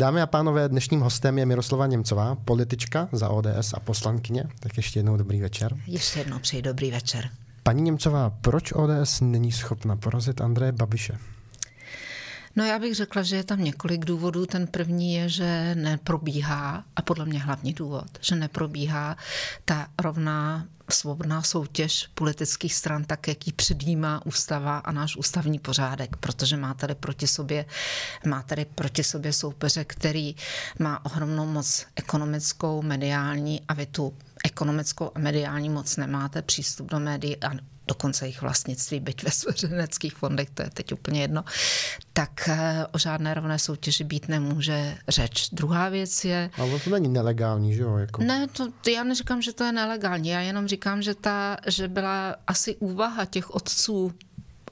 Dámy a pánové, dnešním hostem je Miroslava Němcová, politička za ODS a poslankyně. Tak ještě jednou dobrý večer. Ještě jednou přeji dobrý večer. Paní Němcová, proč ODS není schopna porazit Andreje Babiše? No já bych řekla, že je tam několik důvodů. Ten první je, že neprobíhá, a podle mě hlavní důvod, že neprobíhá ta rovná svobodná soutěž politických stran, tak jak ji předjímá ústava a náš ústavní pořádek, protože má tady proti sobě, má tady proti sobě soupeře, který má ohromnou moc ekonomickou, mediální a vy tu ekonomickou a mediální moc nemáte, přístup do médií a dokonce jejich vlastnictví, byť ve svěřeneckých fondech, to je teď úplně jedno, tak eh, o žádné rovné soutěži být nemůže řeč. Druhá věc je... Ale to není nelegální, že jo? Jako... Ne, to, já neříkám, že to je nelegální, já jenom říkám, že, ta, že byla asi úvaha těch otců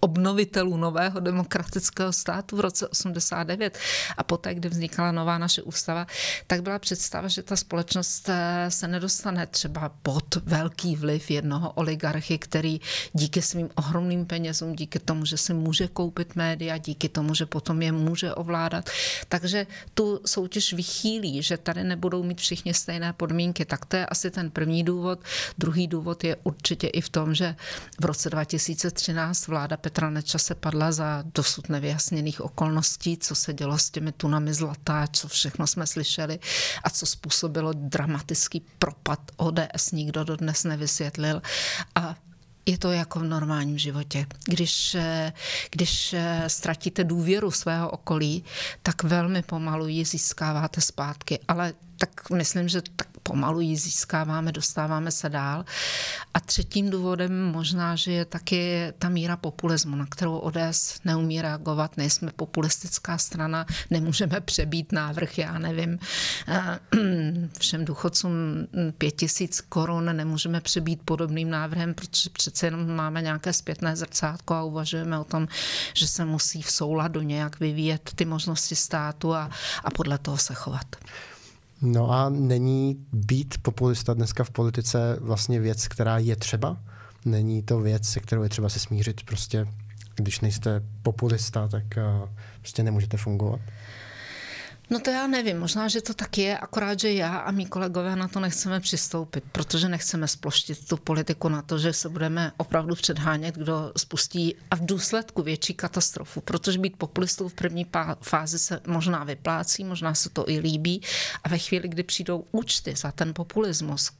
obnovitelů nového demokratického státu v roce 89 a poté, kdy vznikala nová naše ústava, tak byla představa, že ta společnost eh, se nedostane třeba pod velký vliv jednoho oligarchy, který díky svým ohromným penězům, díky tomu, že si může koupit média, díky tomu, že potom je může ovládat. Takže tu soutěž vychýlí, že tady nebudou mít všichni stejné podmínky. Tak to je asi ten první důvod. Druhý důvod je určitě i v tom, že v roce 2013 vláda Petra Nečase padla za dosud nevyjasněných okolností, co se dělo s těmi tunami zlata, co všechno jsme slyšeli a co způsobilo dramatický propad ODS, nikdo dodnes nevysvětlil. A je to jako v normálním životě. Když, když ztratíte důvěru svého okolí, tak velmi pomalu ji získáváte zpátky. Ale tak myslím, že tak pomalu ji získáváme, dostáváme se dál. A třetím důvodem možná, že je taky ta míra populismu, na kterou ODS neumí reagovat. Nejsme populistická strana, nemůžeme přebít návrh, já nevím, eh, všem důchodcům pět tisíc korun nemůžeme přebít podobným návrhem, protože přece jenom máme nějaké zpětné zrcátko a uvažujeme o tom, že se musí v souladu nějak vyvíjet ty možnosti státu a, a podle toho se chovat. No a není být populista dneska v politice vlastně věc, která je třeba? Není to věc, se kterou je třeba se smířit prostě, když nejste populista, tak uh, prostě nemůžete fungovat? No to já nevím, možná, že to tak je, akorát, že já a mý kolegové na to nechceme přistoupit, protože nechceme sploštit tu politiku na to, že se budeme opravdu předhánět, kdo spustí a v důsledku větší katastrofu, protože být populistou v první fázi se možná vyplácí, možná se to i líbí a ve chvíli, kdy přijdou účty za ten populismus,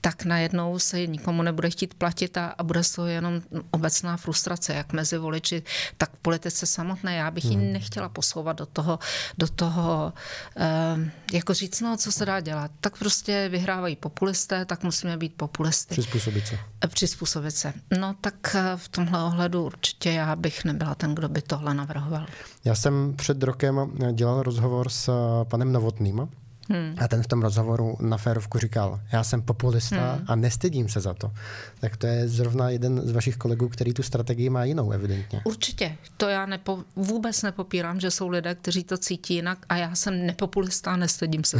tak najednou se nikomu nebude chtít platit a, a bude to jenom obecná frustrace, jak mezi voliči, tak v politice samotné. Já bych ji hmm. nechtěla posouvat do toho, do toho uh, jako říct, no, co se dá dělat. Tak prostě vyhrávají populisté, tak musíme být populisty. Přizpůsobit se. Eh, přizpůsobit se. No tak eh, v tomhle ohledu určitě já bych nebyla ten, kdo by tohle navrhoval. Já jsem před rokem dělal rozhovor s panem Novotným, Hmm. A ten v tom rozhovoru na Férovku říkal, já jsem populista hmm. a nestydím se za to. Tak to je zrovna jeden z vašich kolegů, který tu strategii má jinou, evidentně. Určitě. To já nepo, vůbec nepopírám, že jsou lidé, kteří to cítí jinak a já jsem nepopulista a nestydím se.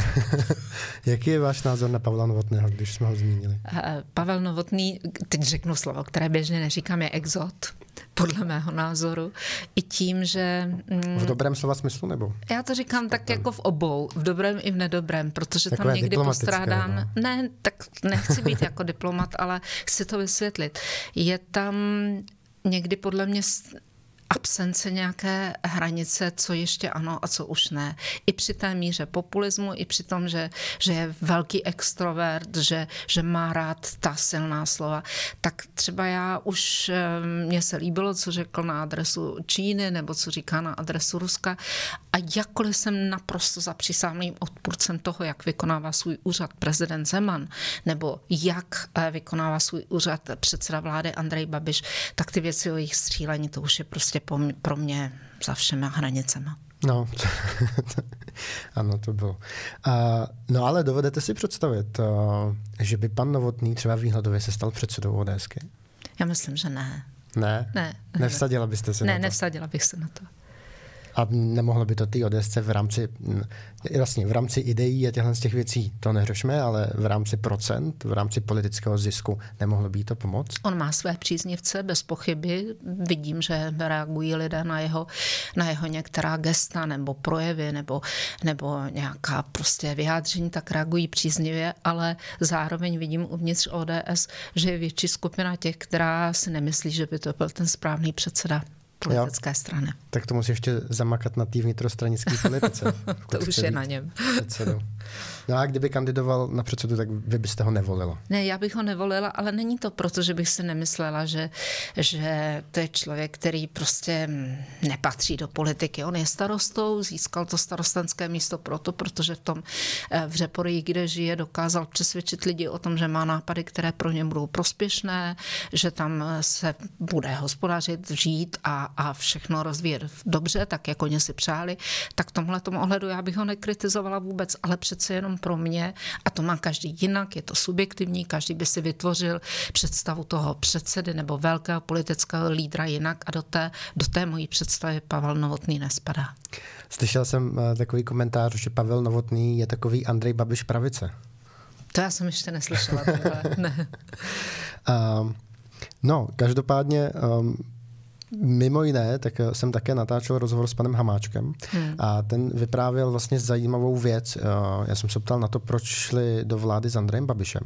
Jaký je váš názor na Pavla Novotného, když jsme ho zmínili? Eh, Pavel Novotný, teď řeknu slovo, které běžně neříkám, je exot podle mého názoru. I tím, že... Mm, v dobrém slova smyslu nebo? Já to říkám tak jako v obou, v dobrém i v nedobrém, protože Takové tam někdy postrádám... No. Ne, tak nechci být jako diplomat, ale chci to vysvětlit. Je tam někdy podle mě absence nějaké hranice, co ještě ano a co už ne. I při té míře populismu, i při tom, že, že je velký extrovert, že, že má rád ta silná slova, tak třeba já už, eh, mně se líbilo, co řekl na adresu Číny, nebo co říká na adresu Ruska a jakkoliv jsem naprosto zapřísáhlým odpůrcem toho, jak vykonává svůj úřad prezident Zeman, nebo jak eh, vykonává svůj úřad předseda vlády Andrej Babiš, tak ty věci o jejich střílení, to už je prostě pro mě za všema hranicemi. No, ano, to bylo. Uh, no ale dovedete si představit, uh, že by pan Novotný třeba výhledově se stal předsedou ODSky? Já myslím, že ne. Ne? Ne. Nevsadila byste se ne, na to? Ne, nevsadila bych se na to. A nemohlo by to ty ODSC v rámci, vlastně v rámci ideí a těchto z těch věcí to neřešme, ale v rámci procent, v rámci politického zisku nemohlo by to pomoct? On má své příznivce, bez pochyby. Vidím, že reagují lidé na jeho, na jeho některá gesta nebo projevy nebo, nebo nějaká prostě vyjádření, tak reagují příznivě, ale zároveň vidím uvnitř ODS, že je větší skupina těch, která si nemyslí, že by to byl ten správný předseda politické jo. strany. Tak to musí ještě zamakat na té vnitrostranické politice. to už je na něm. Předsedu. No a kdyby kandidoval na předsedu, tak vy byste ho nevolila? Ne, já bych ho nevolila, ale není to proto, že bych si nemyslela, že, že to je člověk, který prostě nepatří do politiky. On je starostou, získal to starostenské místo proto, protože v tom eh, v Řeporii, kde žije, dokázal přesvědčit lidi o tom, že má nápady, které pro ně budou prospěšné, že tam se bude hospodařit, žít a, a všechno rozvíjet dobře, tak jak oni si přáli. Tak v tomhle ohledu já bych ho nekritizovala vůbec, ale přece jenom pro mě, a to má každý jinak, je to subjektivní, každý by si vytvořil představu toho předsedy nebo velkého politického lídra jinak a do té, do té mojí představy Pavel Novotný nespadá. Slyšel jsem eh, takový komentář, že Pavel Novotný je takový Andrej Babiš pravice. To já jsem ještě neslyšela. ne. Um, no, každopádně um, Mimo jiné, tak eh, jsem také natáčel rozhovor s panem Hamáčkem hmm. a ten vyprávěl vlastně zajímavou věc. Eh, já jsem se ptal na to, proč šli do vlády s Andrejem Babišem.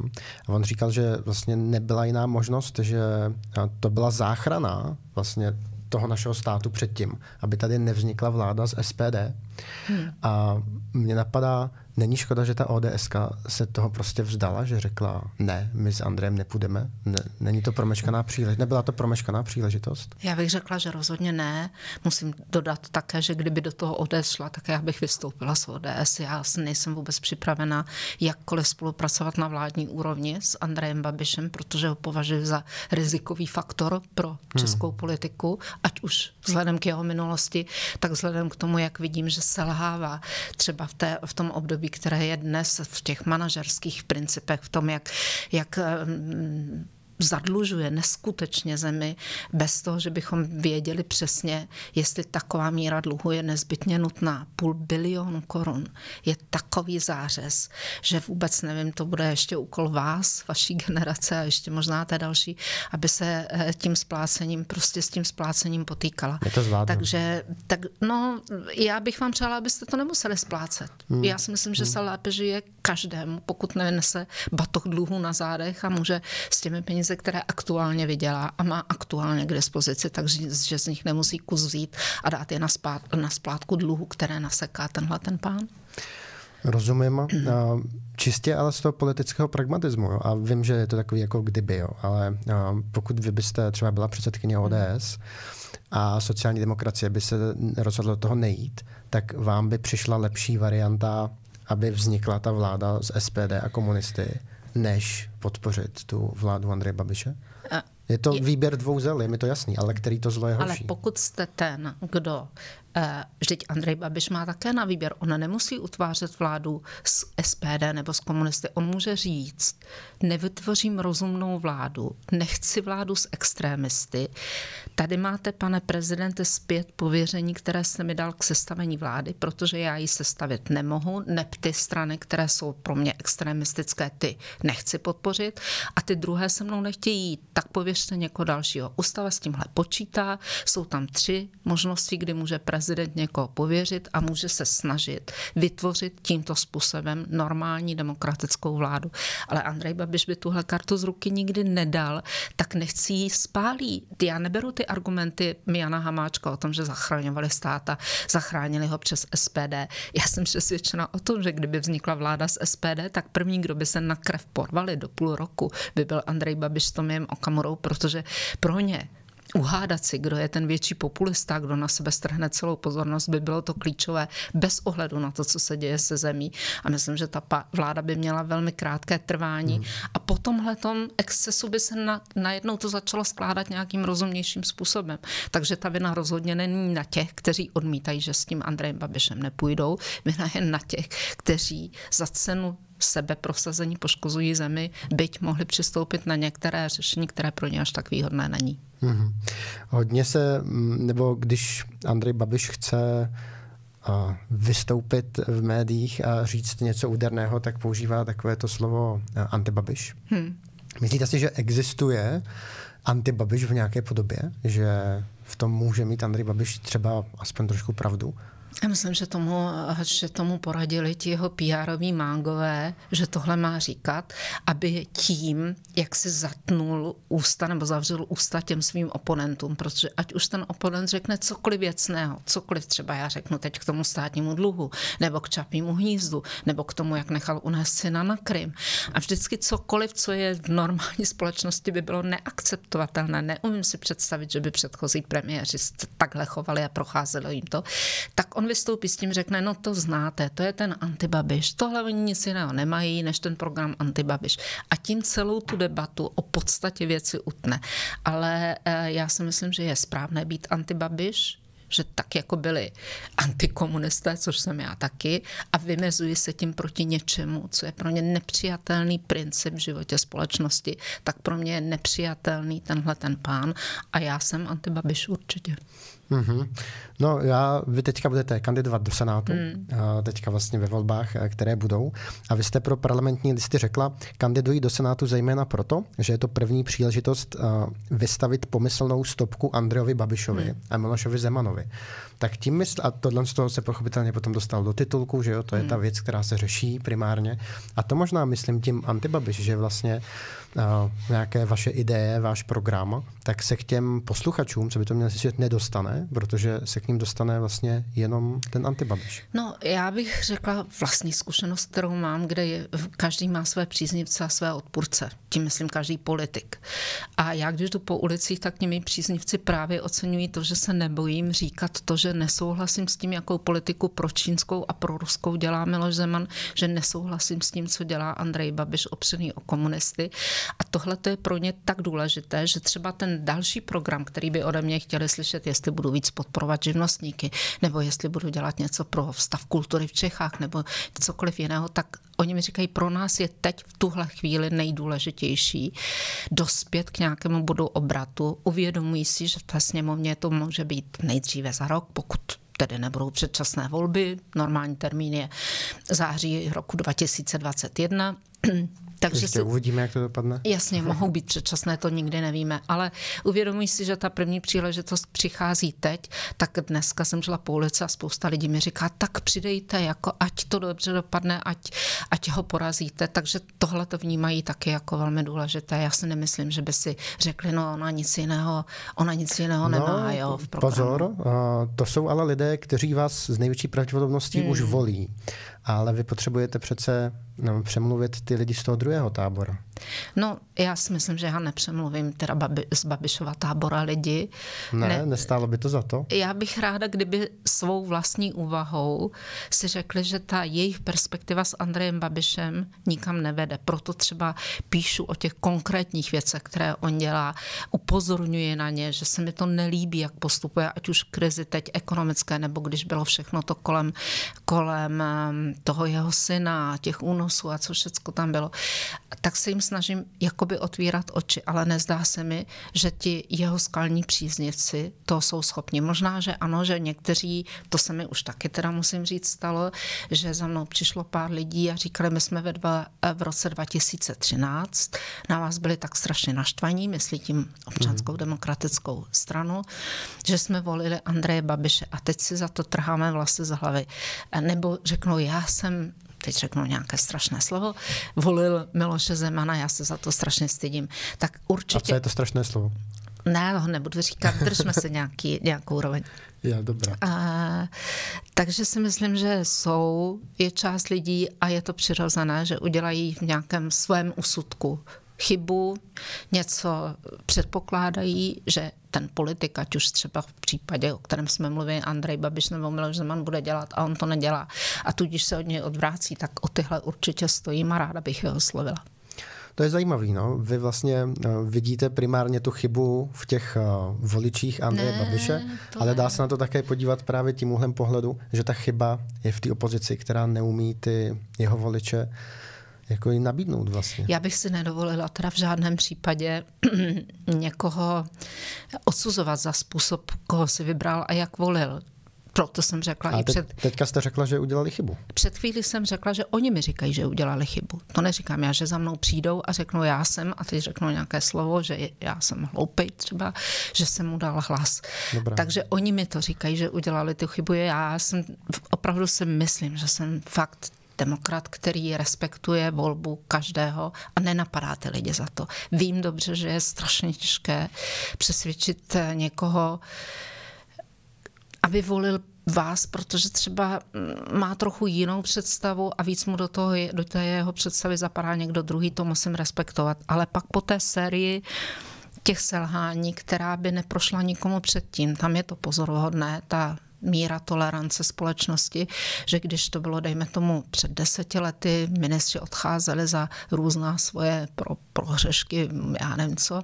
A on říkal, že vlastně nebyla jiná možnost, že eh, to byla záchrana vlastně toho našeho státu předtím, aby tady nevznikla vláda z SPD. Hmm. A mě napadá, Není škoda, že ta ODS se toho prostě vzdala, že řekla, ne, my s Andrem nepůjdeme? Ne, není to promeškaná příležitost? Nebyla to promeškaná příležitost? Já bych řekla, že rozhodně ne. Musím dodat také, že kdyby do toho ODS šla, tak já bych vystoupila z ODS. Já nejsem vůbec připravena jakkoliv spolupracovat na vládní úrovni s Andrejem Babišem, protože ho považuji za rizikový faktor pro českou hmm. politiku, ať už vzhledem k jeho minulosti, tak vzhledem k tomu, jak vidím, že selhává třeba v, té, v tom období které je dnes v těch manažerských principech, v tom, jak, jak zadlužuje neskutečně zemi bez toho, že bychom věděli přesně, jestli taková míra dluhu je nezbytně nutná. Půl bilionu korun je takový zářez, že vůbec nevím, to bude ještě úkol vás, vaší generace a ještě možná té další, aby se eh, tím splácením, prostě s tím splácením potýkala. Je to. Takže, tak, no, já bych vám přála, abyste to nemuseli splácet. Hmm. Já si myslím, že hmm. se lépe žije každému, pokud nenese batoh dluhu na zádech a může s těmi peníze, které aktuálně vydělá a má aktuálně k dispozici, takže že z nich nemusí kus vzít a dát je na, spát, na splátku dluhu, které naseká tenhle ten pán. Rozumím. Čistě ale z toho politického pragmatismu. Jo? A vím, že je to takový jako kdyby, jo? ale pokud vy byste třeba byla předsedkyně ODS a sociální demokracie by se rozhodla do toho nejít, tak vám by přišla lepší varianta aby vznikla ta vláda z SPD a komunisty, než podpořit tu vládu Andreje Babiše? Je to je, výběr dvou zel, je mi to jasný, ale který to zlo je horší. Ale pokud jste ten, kdo vždyť Andrej Babiš má také na výběr. Ona nemusí utvářet vládu s SPD nebo s komunisty. On může říct, nevytvořím rozumnou vládu, nechci vládu s extrémisty. Tady máte, pane prezidente, zpět pověření, které jste mi dal k sestavení vlády, protože já ji sestavit nemohu. Neb ty strany, které jsou pro mě extremistické, ty nechci podpořit a ty druhé se mnou nechtějí jít. Tak pověřte někoho dalšího. Ústava s tímhle počítá. Jsou tam tři možnosti, kdy může prezident prezident někoho pověřit a může se snažit vytvořit tímto způsobem normální demokratickou vládu. Ale Andrej Babiš by tuhle kartu z ruky nikdy nedal, tak nechci jí spálí. Já neberu ty argumenty Jana Hamáčka o tom, že zachraňovali státa, zachránili ho přes SPD. Já jsem přesvědčena o tom, že kdyby vznikla vláda z SPD, tak první, kdo by se na krev porvali do půl roku, by byl Andrej Babiš s Tomiem Okamurou, protože pro ně uhádat si, kdo je ten větší populista, kdo na sebe strhne celou pozornost, by bylo to klíčové bez ohledu na to, co se děje se zemí. A myslím, že ta vláda by měla velmi krátké trvání. Hmm. A po tomhle excesu by se na, najednou to začalo skládat nějakým rozumnějším způsobem. Takže ta vina rozhodně není na těch, kteří odmítají, že s tím Andrejem Babišem nepůjdou. Vina je na těch, kteří za cenu sebe prosazení poškozují zemi, byť mohli přistoupit na některé řešení, které pro ně až tak výhodné není. Mm-hmm. Hodně se, nebo když Andrej Babiš chce vystoupit v médiích a říct něco úderného, tak používá takové to slovo antibabiš. Hmm. Myslíte si, že existuje antibabiš v nějaké podobě? Že v tom může mít Andrej Babiš třeba aspoň trošku pravdu? Já myslím, že tomu, že tomu poradili ti jeho pr mágové, že tohle má říkat, aby tím, jak si zatnul ústa nebo zavřel ústa těm svým oponentům, protože ať už ten oponent řekne cokoliv věcného, cokoliv třeba já řeknu teď k tomu státnímu dluhu, nebo k čapímu hnízdu, nebo k tomu, jak nechal unést syna na Krym. A vždycky cokoliv, co je v normální společnosti, by bylo neakceptovatelné. Neumím si představit, že by předchozí premiéři takhle chovali a procházelo jim to. Tak on vystoupí s tím, řekne, no to znáte, to je ten antibabiš, tohle oni nic jiného nemají, než ten program antibabiš. A tím celou tu debatu o podstatě věci utne. Ale eh, já si myslím, že je správné být antibabiš, že tak jako byli antikomunisté, což jsem já taky, a vymezují se tím proti něčemu, co je pro ně nepřijatelný princip v životě společnosti, tak pro mě je nepřijatelný tenhle ten pán a já jsem antibabiš určitě. Mm-hmm. No já, vy teďka budete kandidovat do Senátu, mm. teďka vlastně ve volbách, eh, které budou. A vy jste pro parlamentní listy řekla, kandidují do Senátu zejména proto, že je to první příležitost eh, vystavit pomyslnou stopku Andrejovi Babišovi mm. a Milošovi Zemanovi. Tak tím mysl, a tohle z toho se pochopitelně potom dostal do titulku, že jo, to je mm. ta věc, která se řeší primárně. A to možná myslím tím antibabiš, že vlastně uh, nějaké vaše ideje, váš program, tak se k těm posluchačům, co by to mělo slyšet, nedostane, protože se k ním dostane vlastně jenom ten antibabiš. No, já bych řekla vlastní zkušenost, kterou mám, kde je, každý má své příznivce a své odpůrce. Tím myslím každý politik. A já, když jdu po ulicích, tak těmi příznivci právě oceňují to, že se nebojím říkat to, že nesouhlasím s tím, jakou politiku pro čínskou a pro ruskou dělá Miloš Zeman, že nesouhlasím s tím, co dělá Andrej Babiš opřený o komunisty. A tohle je pro ně tak důležité, že třeba ten další program, který by ode mě chtěli slyšet, jestli budu víc podporovat živnostníky, nebo jestli budu dělat něco pro stav kultury v Čechách, nebo cokoliv jiného, tak oni mi říkají, pro nás je teď v tuhle chvíli nejdůležitější dospět k nějakému bodu obratu. Uvědomují si, že v té sněmovně to může být nejdříve za rok, pokud tedy nebudou předčasné volby. Normální termín je září roku 2021. Takže Ještě si, uvidíme, jak to dopadne. Jasně, mohou být předčasné, to nikdy nevíme, ale uvědomuji si, že ta první příležitost přichází teď, tak dneska jsem šla po ulici a spousta lidí mi říká, tak přidejte, jako ať to dobře dopadne, ať, ať ho porazíte, takže tohle to vnímají taky jako velmi důležité. Já si nemyslím, že by si řekli, no ona nic jiného, ona nic jiného no, nemá, jo, v programu. Pozor, to jsou ale lidé, kteří vás z největší pravděpodobností hmm. už volí ale vy potřebujete přece no, přemluvit ty lidi z toho druhého tábora. No, já si myslím, že já nepřemluvím teda babi, z Babišova tábora lidi. Ne, ne, nestálo by to za to? Já bych ráda, kdyby svou vlastní úvahou si řekli, že ta jejich perspektiva s Andrejem Babišem nikam nevede. Proto třeba píšu o těch konkrétních věcech, které on dělá. Upozorňuji na ně, že se mi to nelíbí, jak postupuje, ať už v krizi teď ekonomické, nebo když bylo všechno to kolem, kolem toho jeho syna, těch únosů a co všechno tam bylo. Tak se jim snažím jakoby otvírat oči, ale nezdá se mi, že ti jeho skalní příznivci to jsou schopni. Možná, že ano, že někteří, to se mi už taky teda musím říct stalo, že za mnou přišlo pár lidí a říkali, my jsme ve dva, v roce 2013, na vás byli tak strašně naštvaní, myslí tím občanskou demokratickou stranu, že jsme volili Andreje Babiše a teď si za to trháme vlasy z hlavy. Nebo řeknou, já jsem teď řeknu nějaké strašné slovo, volil Miloše Zemana, já se za to strašně stydím. Tak určitě... A co je to strašné slovo? Ne, ho nebudu říkat, držme se nějaký, nějakou úroveň. Já, dobrá. A, takže si myslím, že jsou, je část lidí a je to přirozené, že udělají v nějakém svém usudku chybu, něco předpokládají, že ten politik, ať už třeba v případě, o kterém jsme mluvili, Andrej Babiš nebo Miloš Zeman bude dělat a on to nedělá a tudíž se od něj odvrácí, tak o tyhle určitě stojím a ráda bych je oslovila. To je zajímavý, no. Vy vlastně uh, vidíte primárně tu chybu v těch uh, voličích Andreje ne, Babiše, ale dá se na to také podívat právě tím úhlem pohledu, že ta chyba je v té opozici, která neumí ty jeho voliče jako jí nabídnout vlastně. Já bych si nedovolila teda v žádném případě někoho odsuzovat za způsob, koho si vybral a jak volil. Proto jsem řekla a i te, před... teďka jste řekla, že udělali chybu. Před chvíli jsem řekla, že oni mi říkají, že udělali chybu. To neříkám já, že za mnou přijdou a řeknou já jsem a teď řeknou nějaké slovo, že já jsem hloupej třeba, že jsem mu dal hlas. Dobrá. Takže oni mi to říkají, že udělali tu chybu. Já jsem opravdu si myslím, že jsem fakt demokrat, který respektuje volbu každého a nenapadá ty lidi za to. Vím dobře, že je strašně těžké přesvědčit někoho, aby volil vás, protože třeba mm, má trochu jinou představu a víc mu do, toho, do té jeho představy zapadá někdo druhý, to musím respektovat. Ale pak po té sérii těch selhání, která by neprošla nikomu předtím, tam je to pozoruhodné, ta míra tolerance společnosti, že když to bylo, dejme tomu, před deseti lety, ministři odcházeli za různá svoje pro, prohřešky, já nevím co,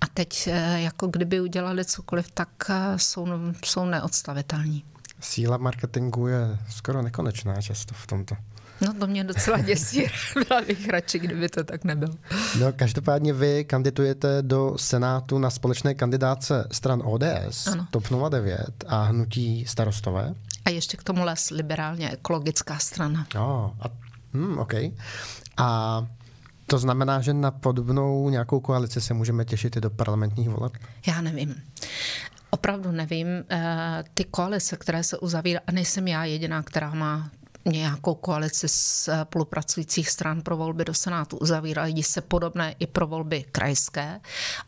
a teď eh, jako kdyby udělali cokoliv, tak eh, jsou, jsou neodstavitelní. Síla marketingu je skoro nekonečná často v tomto. No to mě docela děsí. Byla bych radši, kdyby to tak nebylo. No každopádně vy kandidujete do Senátu na společné kandidáce stran ODS, ano. TOP 09 a Hnutí starostové. A ještě k tomu les liberálně ekologická strana. Oh, a, hmm, OK. A to znamená, že na podobnou nějakou koalici se můžeme těšit i do parlamentních voleb? Já nevím. Opravdu nevím. Eh, ty koalice, které se uzavírají, a nejsem já jediná, která má nějakou koalici spolupracujících stran pro volby do Senátu. Uzavírají se podobné i pro volby krajské.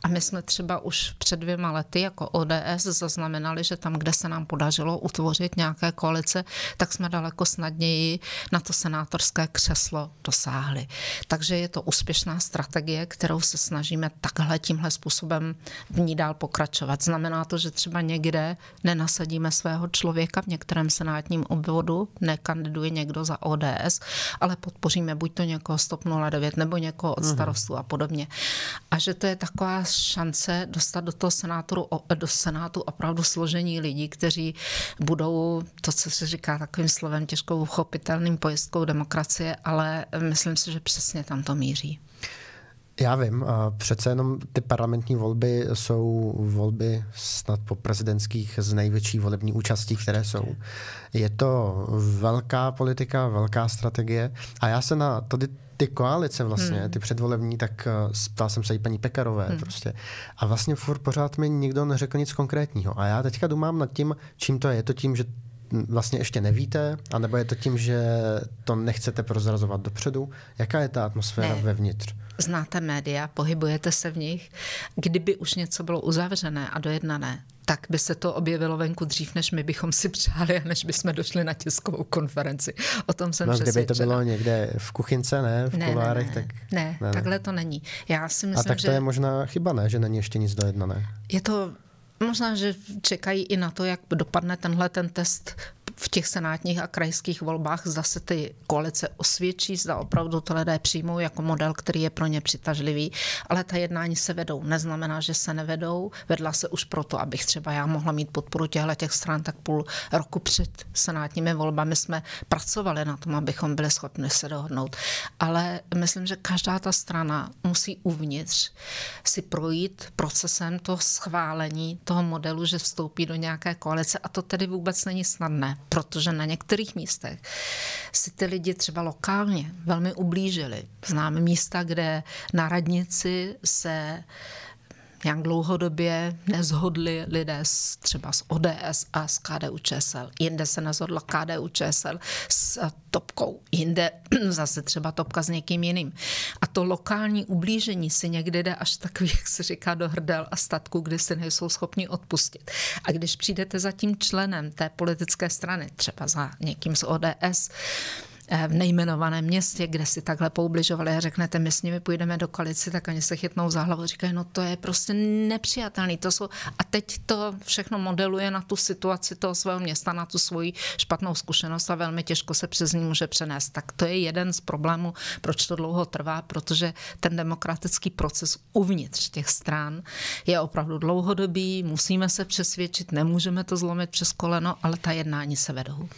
A my jsme třeba už před dvěma lety jako ODS zaznamenali, že tam, kde se nám podařilo utvořit nějaké koalice, tak jsme daleko snadněji na to senátorské křeslo dosáhli. Takže je to úspěšná strategie, kterou se snažíme takhle tímhle způsobem v ní dál pokračovat. Znamená to, že třeba někde nenasadíme svého člověka v některém senátním obvodu, nekandidujeme kandiduje někdo za ODS, ale podpoříme buď to někoho z TOP 09 nebo někoho od mhm. starostů a podobně. A že to je taková šance dostat do toho senátoru, do senátu opravdu složení lidí, kteří budou to, co se říká takovým slovem těžkou uchopitelným pojistkou demokracie, ale myslím si, že přesně tam to míří. Já vím, přece jenom ty parlamentní volby jsou volby snad po prezidentských z největší volební účastí, které jsou. Je to velká politika, velká strategie a já se na tady ty koalice vlastně, hmm. ty předvolební, tak ptal jsem se i paní Pekarové hmm. prostě. A vlastně furt pořád mi nikdo neřekl nic konkrétního. A já teďka dumám nad tím, čím to je. Je to tím, že vlastně ještě nevíte, anebo je to tím, že to nechcete prozrazovat dopředu? Jaká je ta atmosféra ne. vevnitř? Znáte média, pohybujete se v nich. Kdyby už něco bylo uzavřené a dojednané, tak by se to objevilo venku dřív, než my bychom si přáli a než bychom došli na tiskovou konferenci. O tom jsem no, kdyby to bylo někde v kuchynce, ne? V ne, kulárech, ne, tak... Ne, ne, ne, takhle to není. Já si myslím, a tak to že... je možná chyba, ne? Že není ještě nic dojednané. Je to Možná, že čekají i na to, jak dopadne tenhle ten test v těch senátních a krajských volbách, zda se ty koalice osvědčí, zda opravdu to lidé přijmou jako model, který je pro ně přitažlivý, ale ta jednání se vedou. Neznamená, že se nevedou. Vedla se už proto, abych třeba já mohla mít podporu těchto těch stran, tak půl roku před senátními volbami jsme pracovali na tom, abychom byli schopni se dohodnout. Ale myslím, že každá ta strana musí uvnitř si projít procesem toho schválení toho modelu, že vstoupí do nějaké koalice a to tedy vůbec není snadné protože na některých místech si ty lidi třeba lokálně velmi ublížili. Známe místa, kde na radnici se nějak dlouhodobě nezhodli lidé z, třeba z ODS a z KDU ČSL. Jinde se nezhodla KDU ČSL s Topkou, jinde zase třeba Topka s někým jiným. A to lokální ublížení si někdy jde až takový, jak se říká, do hrdel a statku, kdy si nejsou schopni odpustit. A když přijdete za tím členem té politické strany, třeba za někým z ODS, v nejmenovaném městě, kde si takhle poubližovali a řeknete, my s nimi půjdeme do koalici, tak oni se chytnou za hlavu, říkají, no to je prostě nepřijatelný. To jsou... A teď to všechno modeluje na tu situaci toho svého města, na tu svoji špatnou zkušenost a velmi těžko se přes ní může přenést. Tak to je jeden z problémů, proč to dlouho trvá, protože ten demokratický proces uvnitř těch stran je opravdu dlouhodobý, musíme se přesvědčit, nemůžeme to zlomit přes koleno, ale ta jednání se vedou.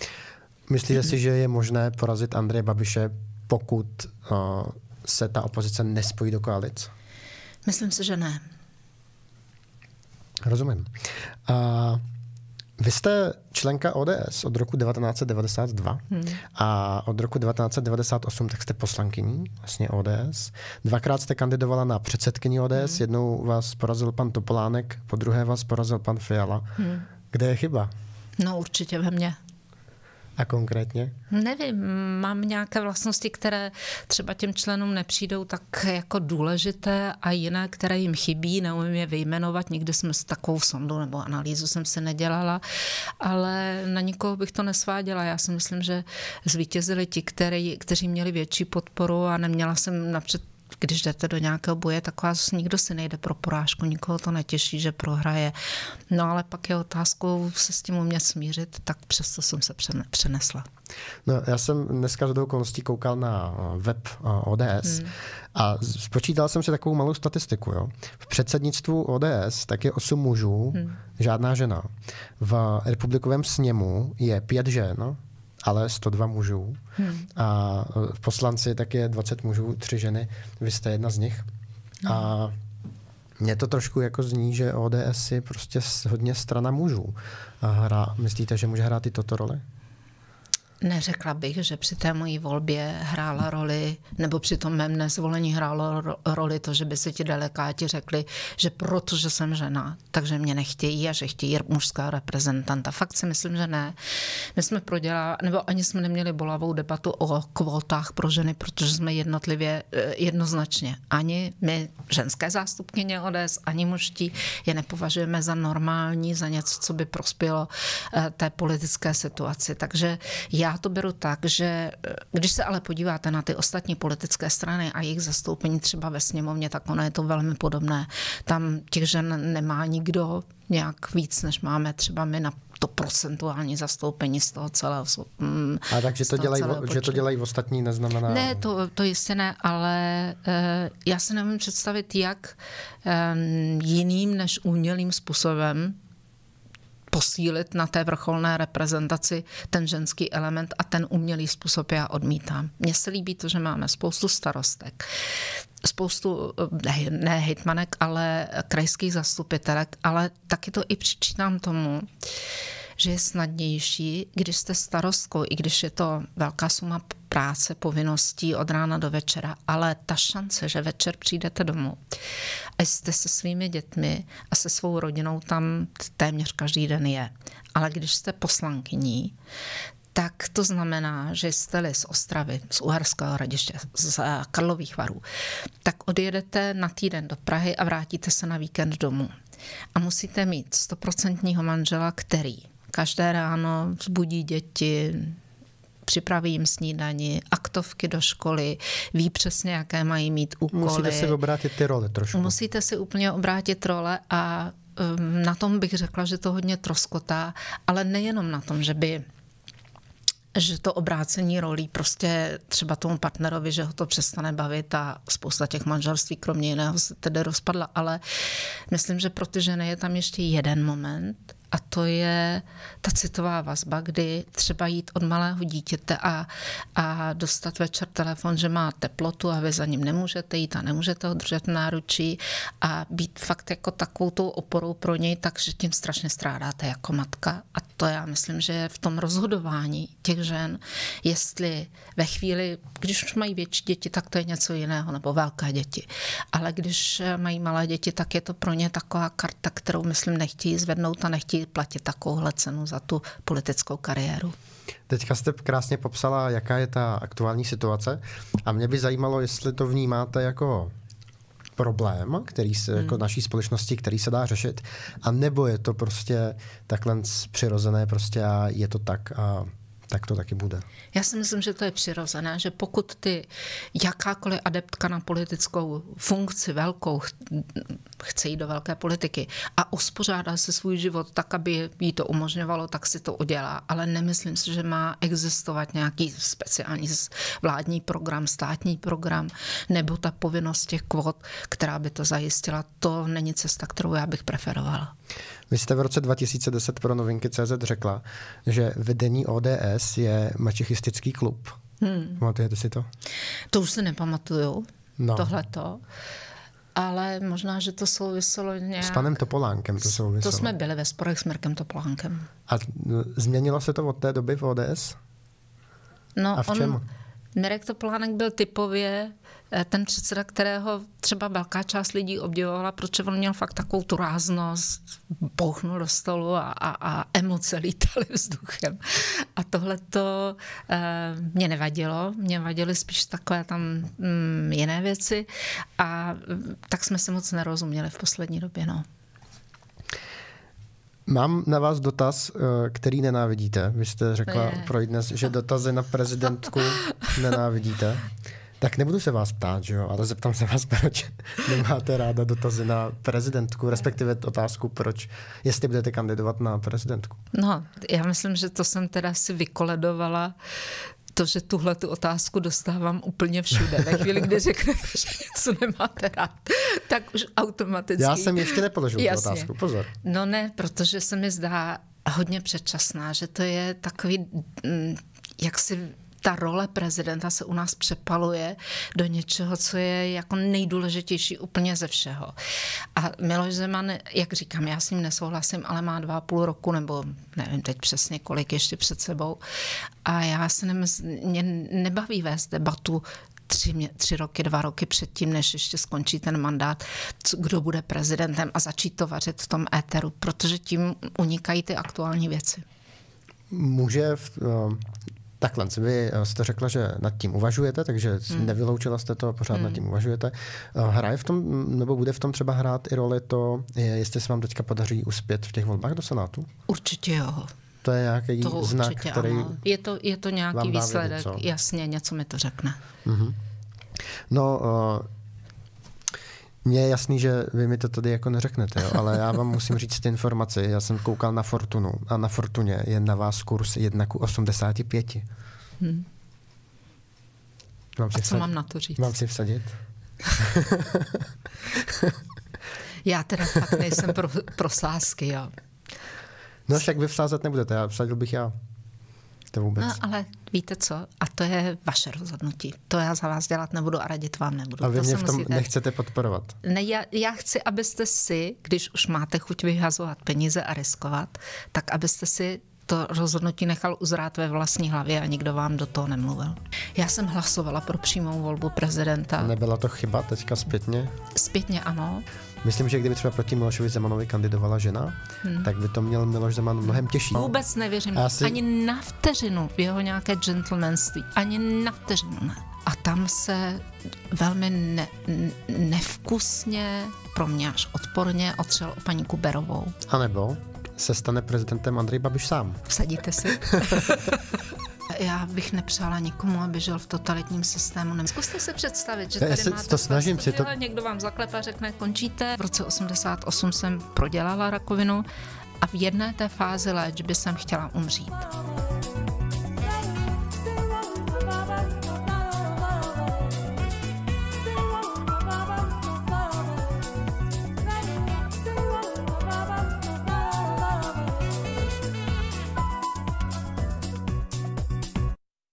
Myslíte si, že je možné porazit Andreje Babiše pokud uh, se ta opozice nespojí do koalic? Myslím si, že ne. Rozumím. Uh, vy jste členka ODS od roku 1992 hmm. a od roku 1998 tak jste poslankyní vlastně ODS. Dvakrát jste kandidovala na předsedkyni ODS, hmm. jednou vás porazil pan Topolánek, po druhé vás porazil pan Fiala. Hmm. Kde je chyba? No určitě ve mně. A konkrétně? Nevím, mám nějaké vlastnosti, které třeba těm členům nepřijdou tak jako důležité a jiné, které jim chybí, neumím je vyjmenovat, nikdy jsme s takovou sondu nebo analýzu jsem se nedělala, ale na nikoho bych to nesváděla. Já si myslím, že zvítězili ti, který, kteří měli větší podporu a neměla jsem napřed když jdete do nějakého boje, tak vás nikdo si nejde pro porážku, nikoho to netěší, že prohraje. No ale pak je otázkou se s tím umět smířit, tak přesto jsem se přenesla. No, já jsem dneska do okolností koukal na eh, web eh, ODS hmm. a spočítal jsem si takovou malou statistiku. Jo. V předsednictvu ODS tak je 8 mužů, hmm. žádná žena. V republikovém sněmu je pět žen, ale 102 mužů. Hmm. A v poslanci tak je 20 mužů, tři ženy. Vy jste jedna z nich. Hmm. A mně to trošku jako zní, že ODS je prostě hodně strana mužů. A hra, myslíte, že může hrát i toto roli? Neřekla bych, že při té mojí volbě hrála roli, nebo při tom mém nezvolení hrálo roli to, že by si ti delegáti řekli, že protože jsem žena, takže mě nechtějí a že chtějí mužského reprezentanta. Fakt si myslím, že ne. My jsme prodělali, nebo ani jsme neměli bolavou debatu o kvótách pro ženy, protože jsme jednotlivě, eh, jednoznačně, ani my ženské zástupkyně ODS, ani mužtí je nepovažujeme za normální, za něco, co by prospělo eh, té politické situaci. Takže já to beru tak, že eh, když se ale podíváte na ty ostatní politické strany a jejich zastoupení třeba ve sněmovně, tak ono je to velmi podobné. Tam těch žen nemá nikdo nějak víc, než máme třeba my na to procentuální zastoupení z toho celého. Mm, a takže to dělají, že to dělají ostatní, neznamená... Ne, to, to jistě ne, ale uh, já se nevím představit, jak um, jiným než umělým způsobem posílit na té vrcholné reprezentaci ten ženský element a ten umělý způsob já odmítám. Mně se líbí to, že máme spoustu starostek, spoustu, ne, ne hitmanek, ale krajských zastupitelek, ale taky to i přičítám tomu, že je snadnější, když jste starostkou, i když je to velká suma práce, povinností od rána do večera, ale ta šance, že večer přijdete domů a jste se svými dětmi a se svou rodinou tam téměř každý den je. Ale když jste poslankyní, tak to znamená, že jste-li z Ostravy, z Uherského hradiště, z Karlových varů, tak odjedete na týden do Prahy a vrátíte se na víkend domů. A musíte mít stoprocentního manžela, který každé ráno vzbudí děti, připraví jim snídani, aktovky do školy, ví přesně, jaké mají mít úkoly. Musíte si obrátit ty role trošku. Musíte si úplně obrátit role a um, na tom bych řekla, že to hodně troskotá, ale nejenom na tom, že by že to obrácení rolí prostě třeba tomu partnerovi, že ho to přestane bavit a spousta těch manželství kromě jiného se tedy rozpadla, ale myslím, že pro ty ženy je tam ještě jeden moment, a to je ta citová vazba, kdy třeba jít od malého dítěte a, a dostat večer telefon, že má teplotu a vy za ním nemůžete jít a nemůžete ho držet v náručí a být fakt jako takovou tou oporou pro něj, takže tím strašně strádáte jako matka. A to já myslím, že je v tom rozhodování těch žen, jestli ve chvíli, když už mají větší děti, tak to je něco jiného, nebo velké děti. Ale když mají malé děti, tak je to pro ně taková karta, kterou myslím nechtějí zvednout a nechtějí platit takovouhle cenu za tu politickou kariéru. Teďka jste krásně popsala, jaká je ta aktuální situace a mě by zajímalo, jestli to vnímáte jako problém, který se, hmm. jako naší společnosti, který se dá řešit, a nebo je to prostě takhle přirozené prostě a je to tak a tak to taky bude. Já si myslím, že to je přirozené, že pokud ty jakákoliv adeptka na politickou funkci velkou chce jít do velké politiky a uspořádá si svůj život tak, aby jí to umožňovalo, tak si to udělá. Ale nemyslím si, že má existovat nějaký speciální vládní program, státní program nebo ta povinnost těch kvot, která by to zajistila. To není cesta, kterou já bych preferovala. Vy jste v roce 2010 pro novinky CZ řekla, že vedení ODS je mačichistický klub. Hmm. Pamatujete si to? To už si nepamatuju, no. tohleto. Ale možná, že to souviselo nějak... S panem Topolánkem to souviselo. To jsme byli ve sporech s Mirkem Topolánkem. A změnilo se to od té doby v ODS? No, A v čem? On, Mirek Topolánek byl typově eh, ten předseda, kterého třeba velká část lidí obdivovala, protože on měl fakt takovou tu ráznost, bouchnul do stolu a, a, a emoce lítaly vzduchem. A tohle to e, mě nevadilo, mě vadily spíš takové tam mm, jiné věci a mm, tak jsme se moc nerozuměli v poslední době. No. Mám na vás dotaz, eh, který nenávidíte. Vy jste řekla je. pro dnes, že dotazy na prezidentku nenávidíte. Tak nebudu se vás ptát, že jo, ale zeptám se vás, proč nemáte ráda dotazy na prezidentku, respektive otázku, proč, jestli budete kandidovat na prezidentku. No, já myslím, že to jsem teda si vykoledovala to, že tuhle tu otázku dostávám úplně všude. Ve chvíli, kdy řeknete, že něco nemáte rád, tak už automaticky... Já jsem ještě nepoložil tu otázku, pozor. No ne, protože se mi zdá hodně předčasná, že to je takový, mm, jak si ta role prezidenta se u nás přepaluje do něčeho, co je jako nejdůležitější úplně ze všeho. A Miloš Zeman, jak říkám, já s ním nesouhlasím, ale má dva a půl roku, nebo nevím teď přesně kolik ještě před sebou. A já se nemysl, mě nebaví vést debatu tři, tři roky, dva roky předtím, než ještě skončí ten mandát, co, kdo bude prezidentem a začít to vařit v tom éteru, protože tím unikají ty aktuální věci. Může v, Takhle, vy eh, jste řekla, že nad tím uvažujete, takže hmm. nevyloučila jste to, pořád hmm. nad tím uvažujete. Eh, hraje v tom, nebo bude v tom třeba hrát i roli to, jestli se vám teďka podaří uspět v těch volbách do Senátu? Určitě jo. To je nějaký to znak, určitě, který ano. Je to, je to nějaký výsledek, vědět, jasně, něco mi to řekne. Mm-hmm. No, uh, mně je jasný, že vy mi to tady jako neřeknete, jo, ale já vám musím říct ty informace. Já jsem koukal na Fortunu a na Fortuně je na vás kurz 1 k 85. Hmm. Mám a co vsadit? mám na to říct? Mám si vsadit? já teda fakt nejsem pro, pro sásky, jo. No však vy vsázet nebudete, já vsadil bych já to vůbec. No, ale víte co? A to je vaše rozhodnutí. To já za vás dělat nebudu a radit vám nebudu. A vy to mě v tom musíte... nechcete podporovat? Ne, já, já chci, abyste si, když už máte chuť vyhazovat peníze a riskovat, tak abyste si to rozhodnutí nechal uzrát ve vlastní hlavě a nikdo vám do toho nemluvil. Já jsem hlasovala pro přímou volbu prezidenta. Nebyla to chyba teďka zpětně? Zpětně ano. Myslím, že kdyby třeba proti Milošovi Zemanovi kandidovala žena, hmm. tak by to měl Miloš Zeman mnohem těžší. Vůbec nevěřím. Asi... Ani na vteřinu v jeho nějaké gentlemanství. Ani na vteřinu ne. A tam se velmi ne, nevkusně, pro mě až odporně, otřel o paní Kuberovou. A nebo se stane prezidentem Andrej Babiš sám. Vsadíte si? Já bych nepřála nikomu, aby žil v totalitním systému. Zkuste si představit, že tady máte to snažím si to... někdo vám zaklepe, řekne, končíte. V roce 88 jsem prodělala rakovinu a v jedné té fázi léčby jsem chtěla umřít.